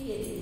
see